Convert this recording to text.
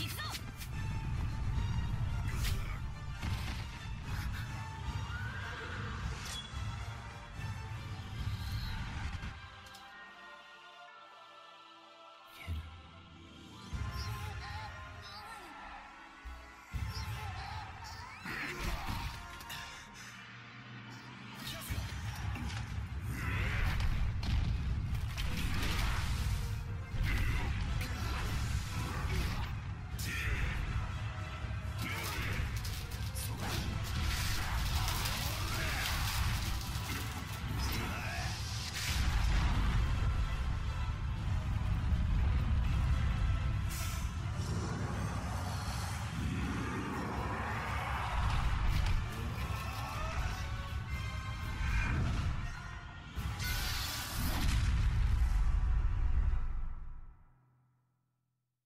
行くぞ